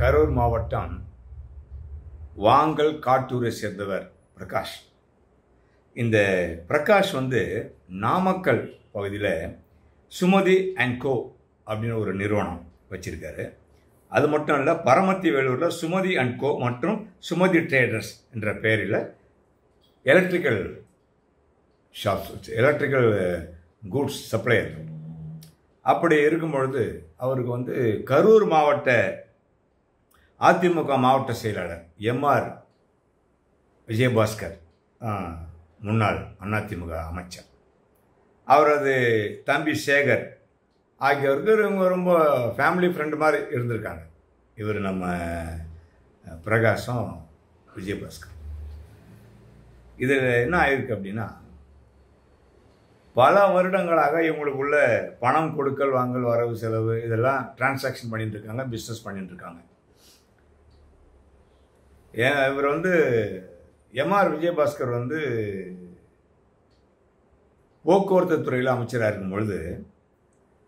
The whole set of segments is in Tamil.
கரூர் மாவட்டம் வாங்கல் காட்டூரை சேர்ந்தவர் பிரகாஷ். இந்த பிரகாஷ் வந்து நாமக்கல் பகுதியில் சுமதி அண்ட் கோ அப்படின்னு ஒரு நிறுவனம் வச்சுருக்காரு. அது மட்டும் இல்லை பரமத்தி வேலூரில் சுமதி அண்ட் கோ மற்றும் சுமதி ட்ரேடர்ஸ் என்ற பெயரில் electrical shops electrical goods supplier. அப்படி இருக்கும் பொழுது அவருக்கு வந்து கரூர் மாவட்ட அதிமுக மாவட்ட செயலாளர் எம்ஆர் விஜயபாஸ்கர் முன்னாள் அதிமுக அமைச்சர். அவரது தம்பி சேகர் ஆகியோருக்கு இவங்க ரொம்ப ஃபேமிலி ஃப்ரெண்டு மாதிரி இருந்திருக்காங்க. இவர் நம்ம பிரகாசம் விஜயபாஸ்கர். இதில் என்ன ஆயிருக்கு அப்படின்னா பல வருடங்களாக இவங்களுக்குள்ள பணம் கொடுக்கல் வாங்கல் வரவு செலவு இதெல்லாம் டிரான்சாக்ஷன் பண்ணிட்டு இருக்காங்க பிஸ்னஸ் பண்ணிட்டு இருக்காங்க. ஏன் இவர் வந்து எம்ஆர் விஜயபாஸ்கர் வந்து போக்குவரத்து துறையில் அமைச்சராக இருக்கும் பொழுது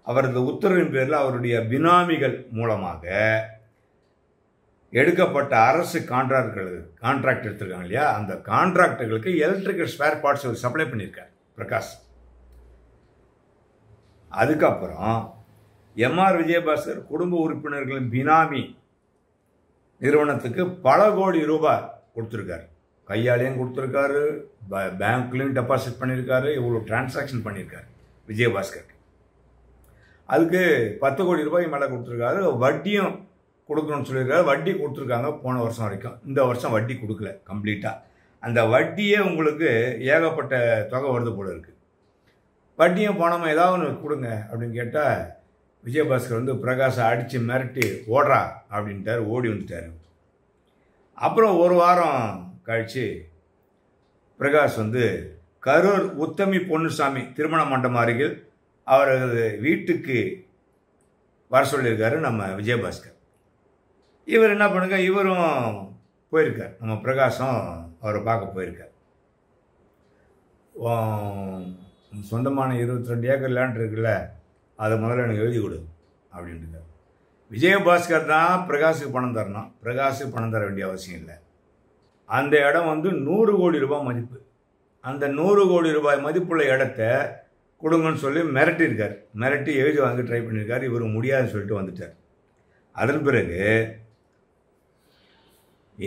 அவரது உத்தரவின் பேரில் அவருடைய பினாமிகள் மூலமாக எடுக்கப்பட்ட அரசு கான்ட்ராக்டர்கள் கான்ட்ராக்ட் எடுத்திருக்காங்க இல்லையா? அந்த கான்ட்ராக்டுகளுக்கு எலக்ட்ரிக்கல் ஸ்பேர் பார்ட்ஸ் அவர் சப்ளை பண்ணியிருக்கார் பிரகாஷ். அதுக்கப்புறம் எம்ஆர் விஜயபாஸ்கர் குடும்ப உறுப்பினர்களின் பினாமி நிறுவனத்துக்கு பல கோடி ரூபாய் கொடுத்துருக்காரு. கையாலையும் கொடுத்துருக்காரு பேங்க்லேயும் டெபாசிட் பண்ணியிருக்காரு இவ்வளோ டிரான்சாக்ஷன் பண்ணியிருக்காரு விஜயபாஸ்கர் அதுக்கு பத்து கோடி ரூபாய் மேலே கொடுத்துருக்காரு. வட்டியும் கொடுக்கணும்னு சொல்லியிருக்காரு. வட்டி கொடுத்துருக்காங்க போன வருஷம் வரைக்கும். இந்த வருஷம் வட்டி கொடுக்கல கம்ப்ளீட்டாக அந்த வட்டியே உங்களுக்கு ஏகப்பட்ட தொகை வருது போல இருக்குது வட்டியும் பணமும் ஏதாவது ஒன்று கொடுங்க அப்படின்னு கேட்டால் விஜயபாஸ்கர் வந்து பிரகாஷை அடித்து மிரட்டி ஓடுறா அப்படின்ட்டார். ஓடி வந்துட்டார். அப்புறம் ஒரு வாரம் கழித்து பிரகாஷ் வந்து கரூர் உத்தமி பொன்னுசாமி திருமண மண்டபம் அருகில் அவரது வீட்டுக்கு வர சொல்லியிருக்காரு நம்ம விஜயபாஸ்கர். இவர் என்ன பண்ணுங்க இவரும் போயிருக்கார். நம்ம பிரகாஷம் அவரை பார்க்க போயிருக்கார். சொந்தமான இருபத்தி ரெண்டு ஏக்கர் லேண்ட் இருக்குல்ல அதை முதல்ல எனக்கு எழுதி கொடு அப்படின்ட்டு விஜயபாஸ்கர் தான் பிரகாஷுக்கு பணம் தரணும். பிரகாஷுக்கு பணம் தர வேண்டிய அவசியம் இல்லை. அந்த இடம் வந்து நூறு கோடி ரூபாய் மதிப்பு. அந்த நூறு கோடி ரூபாய் மதிப்புள்ள இடத்த கொடுங்கன்னு சொல்லி மிரட்டியிருக்கார். மிரட்டி எழுதி வாங்க ட்ரை பண்ணியிருக்காரு. இவர் முடியாதுன்னு சொல்லிட்டு வந்துட்டார். அதன் பிறகு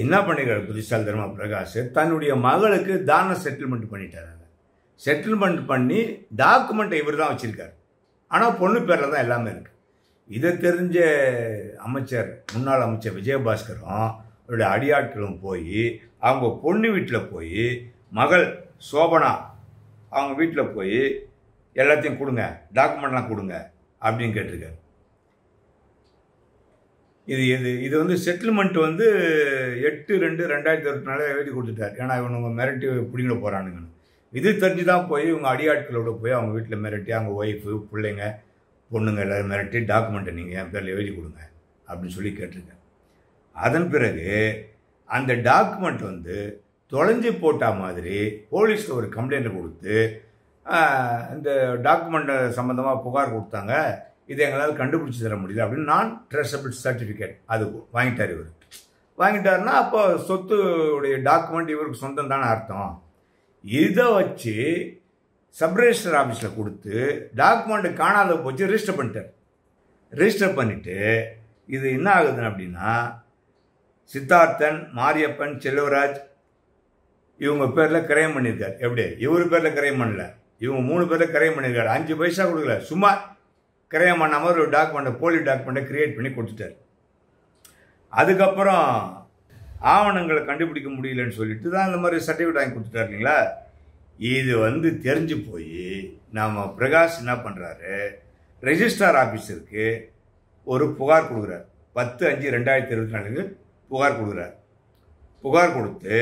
என்ன பண்ணிக்கிறார் புத்திசாலி தர்மா பிரகாஷ்? தன்னுடைய மகளுக்கு தான செட்டில்மெண்ட் பண்ணிட்டார். செட்டில்மெண்ட் பண்ணி டாக்குமெண்ட்டை இவர் தான் வச்சுருக்கார். ஆனால் பொண்ணு பேரில் தான் எல்லாமே இருக்குது இதை தெரிஞ்ச அமைச்சர் முன்னாள் அமைச்சர் விஜயபாஸ்கரும் அவருடைய அடியாட்களும் போய் அவங்க பொண்ணு வீட்டில் போய் மகள் சோபனா அவங்க வீட்டில் போய் எல்லாத்தையும் கொடுங்க டாக்குமெண்ட்லாம் கொடுங்க அப்படின்னு கேட்டிருக்காரு. இது இது இது வந்து செட்டில்மெண்ட் வந்து எட்டு ரெண்டு ரெண்டாயிரத்தி இருபத்தி நாலு எழுதி கொடுத்துட்டார். ஏன்னா இவனுங்க மிரட்டி பிடிங்கிட போகிறானுங்கன்னு இது தெரிஞ்சு தான் போய் இவங்க அடியாட்களோட போய் அவங்க வீட்டில் மிரட்டி அவங்க ஒய்ஃபு பிள்ளைங்க பொண்ணுங்க எல்லோரும் மிரட்டி டாக்குமெண்ட்டை நீங்கள் என் பேரில் எழுதி கொடுங்க அப்படின்னு சொல்லி கேட்டிருக்கேன். அதன் பிறகு அந்த டாக்குமெண்ட் வந்து தொலைஞ்சு போட்டால் மாதிரி போலீஸில் ஒரு கம்ப்ளைண்ட் கொடுத்து இந்த டாக்குமெண்ட் சம்மந்தமாக புகார் கொடுத்தாங்க இதை எங்களால் கண்டுபிடிச்சி தர முடியல அப்படின்னு நான் ட்ரெஸபிள் சர்டிஃபிகேட் அது வாங்கிட்டார் இவர். வாங்கிட்டாருன்னா அப்போ சொத்துடைய டாக்குமெண்ட் இவருக்கு சொந்தம் தானே அர்த்தம். இதை வச்சு சப்ரிஜிஸ்டர் ஆஃபீஸில் கொடுத்து டாக்குமெண்ட் காணாத போச்சு ரிஜிஸ்டர் பண்ணிட்டார். ரிஜிஸ்டர் பண்ணிவிட்டு இது என்ன ஆகுதுன்னு அப்படின்னா சித்தார்த்தன் மாரியப்பன் செல்வராஜ் இவங்க பேரில் கிரயம் பண்ணியிருக்காரு. எப்படி? இவர் பேரில் கிரயம் பண்ணல. இவங்க மூணு பேரில் கிரயம் பண்ணியிருக்காரு. அஞ்சு பைசா கொடுக்கல. சும்மா கிரயம் பண்ணாமல் ஒரு டாக்குமெண்ட்டை போலி டாக்குமெண்ட்டை கிரியேட் பண்ணி கொடுத்துட்டாரு. அதுக்கப்புறம் ஆவணங்களை கண்டுபிடிக்க முடியலன்னு சொல்லிட்டு தான் இந்த மாதிரி சர்டிஃபிகேட் வாங்கி கொடுத்துட்டார் இல்லைங்களா? இது வந்து தெரிஞ்சு போய் நம்ம பிரகாஷ் என்ன பண்ணுறாரு ரெஜிஸ்ட்ரார் ஆஃபீஸருக்கு ஒரு புகார் கொடுக்குறார். பத்து அஞ்சு ரெண்டாயிரத்தி இருபத்தி நாலுக்கு புகார் கொடுக்குறாரு. புகார் கொடுத்து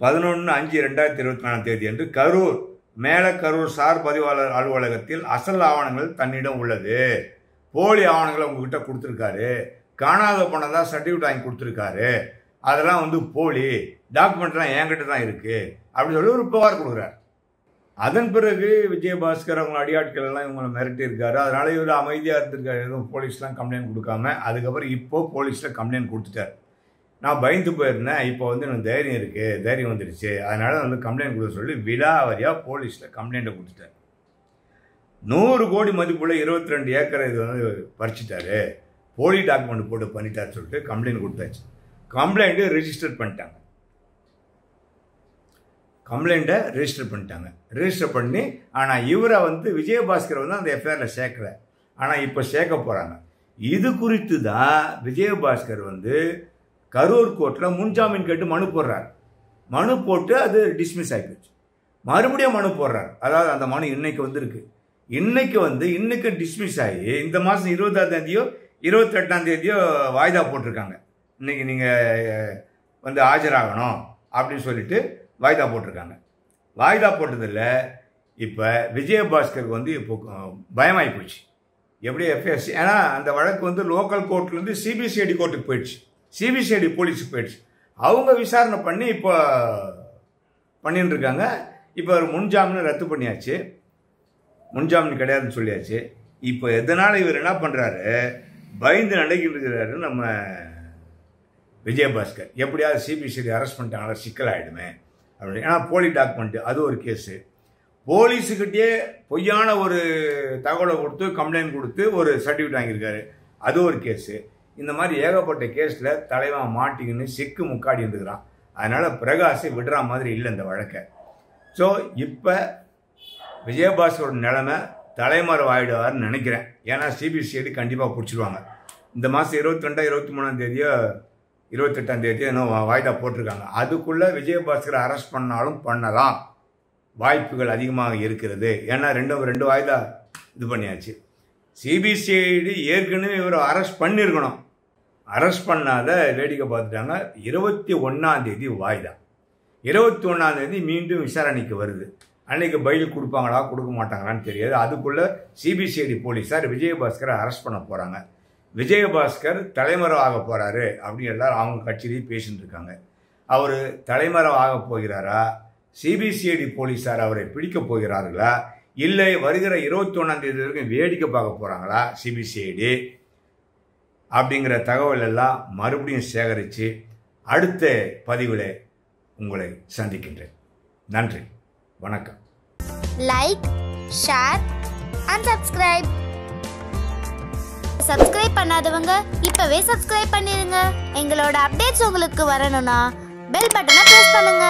பதினொன்று அஞ்சு ரெண்டாயிரத்தி இருபத்தி நாலாம் தேதி அன்று கரூர் மேலக்கரூர் கரூர் சார் பதிவாளர் அலுவலகத்தில் அசல் ஆவணங்கள் தன்னிடம் உள்ளது. போலி ஆவணங்களை உங்ககிட்ட கொடுத்துருக்காரு. காணாத போனதாக சர்டிஃபிகேட் வாங்கி கொடுத்துருக்காரு. அதெல்லாம் வந்து போலி டாக்குமெண்ட்லாம் என்கிட்ட தான் இருக்குது அப்படின்னு சொல்லி ஒரு புகார் கொடுக்குறாரு. அதன் பிறகு விஜயபாஸ்கர் அவங்க அடியாட்கள் எல்லாம் இவங்களை மிரட்டி இருக்காரு அதனால இவர் அமைதியாக இருந்திருக்காரு. எதுவும் போலீஸ்லாம் கம்ப்ளைண்ட் கொடுக்காம அதுக்கப்புறம் இப்போ போலீஸில் கம்ப்ளைண்ட் கொடுத்துட்டார். நான் பயந்து போயிருந்தேன். இப்போ வந்து எனக்கு தைரியம் இருக்குது தைரியம் வந்துடுச்சு அதனால வந்து கம்ப்ளைண்ட் கொடுக்க சொல்லி விழாவரியாக போலீஸில் கம்ப்ளைண்ட்டை கொடுத்துட்டார் நூறு கோடி மதிப்புள்ள இருபத்தி ரெண்டு ஏக்கரை இது வந்து பறிச்சிட்டாரு. போலி டாக்குமெண்ட் போட்டு பண்ணிட்டார் சொல்லிட்டு கம்ப்ளைண்ட் கொடுத்தாச்சு. கம்ப்ளைண்ட்டு ரெஜிஸ்டர் பண்ணிட்டாங்க. கம்ப்ளைண்ட்டை ரெஜிஸ்டர் பண்ணிட்டாங்க. ரெஜிஸ்டர் பண்ணி ஆனால் இவரை வந்து விஜயபாஸ்கர் வந்து அந்த எஃப்ஐஆரில் சேர்க்கல. ஆனால் இப்போ சேர்க்க போகிறாங்க இது குறித்து தான் விஜயபாஸ்கர் வந்து கரூர் கோர்ட்டில் முன்ஜாமீன் கேட்டு மனு போடுறார். மனு போட்டு அது டிஸ்மிஸ் ஆகிப்போச்சு மறுபடியும் மனு போடுறார். அதாவது அந்த மனு இன்னைக்கு வந்திருக்கு. இன்னைக்கு வந்து இன்னைக்கு டிஸ்மிஸ் ஆகி இந்த மாதம் இருபதாம் தேதியோ இருபத்தெட்டாம் தேதியோ வாய்தா போட்டிருக்காங்க. இன்னைக்கு நீங்கள் வந்து ஆஜராகணும் அப்படின்னு சொல்லிட்டு வாய்தா போட்டிருக்காங்க. வாய்தா போட்டதில் இப்போ விஜயபாஸ்கருக்கு வந்து இப்போ பயமாகி போச்சு. எப்படி எஃப்ஐஆர் ஏன்னா அந்த வழக்கு வந்து லோக்கல் கோர்ட்லேருந்து சிபிசிஐடி கோர்ட்டுக்கு போயிடுச்சு. சிபிசிஐடி போலீஸுக்கு போயிடுச்சு. அவங்க விசாரணை பண்ணி இப்போ பண்ணின்னு இருக்காங்க இப்போ ஒரு முன்ஜாமீன் ரத்து பண்ணியாச்சு. முன்ஜாமீன் கிடையாதுன்னு சொல்லியாச்சு. இப்போ எதனால் இவர் என்ன பண்ணுறாரு பயந்து நடக்கிட்டு இருக்கிறாரு நம்ம விஜயபாஸ்கர். எப்படியாவது சிபிசிஐடி அரெஸ்ட் பண்ணிட்டாங்களா சிக்கல் ஆகிடுமே ஏன்னா போலி டாக்குமெண்ட்டு அது ஒரு கேஸு. போலீஸுக்கிட்டே பொய்யான ஒரு தகவலை கொடுத்து கம்ப்ளைண்ட் கொடுத்து ஒரு சர்டிஃபிகேட் வாங்கியிருக்காரு. அது ஒரு கேஸு. இந்த மாதிரி ஏகப்பட்ட கேஸில் தலைவன் மாட்டிக்கின்னு சிக்கு முக்காடி இருந்துக்கிறான். அதனால் பிரகாஷை விடுற மாதிரி இல்லை இந்த வழக்கை. ஸோ இப்போ விஜயபாஸ்கரோட நிலமை தலைமறைவு ஆகிடுவார்னு நினைக்கிறேன். ஏன்னா சிபிசிஐடி கண்டிப்பாக பிடிச்சிருவாங்க. இந்த மாதம் இருபத்தி ரெண்டா இருபத்தி மூணாம் தேதியோ இருபத்தெட்டாம் தேதியோ இன்னும் வாய்தா போட்டிருக்காங்க. அதுக்குள்ளே விஜயபாஸ்கரை அரெஸ்ட் பண்ணாலும் பண்ணலாம். வாய்ப்புகள் அதிகமாக இருக்கிறது. ஏன்னா ரெண்டும் ரெண்டு வாய்தா இது பண்ணியாச்சு. சிபிசிஐடி ஏற்கனவே இவர் அரெஸ்ட் பண்ணியிருக்கணும் அரெஸ்ட் பண்ணாத வேடிக்கை பார்த்துட்டாங்க. இருபத்தி ஒன்றாம் தேதி வாய்தா. இருபத்தி ஒன்றாம் தேதி மீண்டும் விசாரணைக்கு வருது. அன்னைக்கு பயில் கொடுப்பாங்களா கொடுக்க மாட்டாங்களான்னு தெரியாது. அதுக்குள்ளே சிபிசிஐடி போலீஸார் விஜயபாஸ்கரை அரெஸ்ட் பண்ண போகிறாங்க விஜயபாஸ்கர் தலைமறைவு ஆக போகிறாரு அப்படின்னு எல்லாரும் அவங்க கட்சியிலேயே பேசிட்டு இருக்காங்க. அவர் தலைமறைவு ஆக போகிறாரா? சிபிசிஐடி போலீஸார் அவரை பிடிக்க போகிறார்களா? இல்லை வருகிற இருபத்தொன்னாந்தேதி வரைக்கும் வேடிக்கை பார்க்க போகிறாங்களா சிபிசிஐடி அப்படிங்கிற தகவல் எல்லாம் மறுபடியும் சேகரித்து அடுத்த பதிவில் உங்களை சந்திக்கின்றேன். நன்றி. வணக்கம். Like share and subscribe subscribe பண்ணாதவங்க இப்பவே சப்ஸ்கிரைப் பண்ணிருங்க. எங்களோட அப்டேட்ஸ் உங்களுக்கு வரணும்னா பெல் பட்டனை பிரஸ் பண்ணுங்க.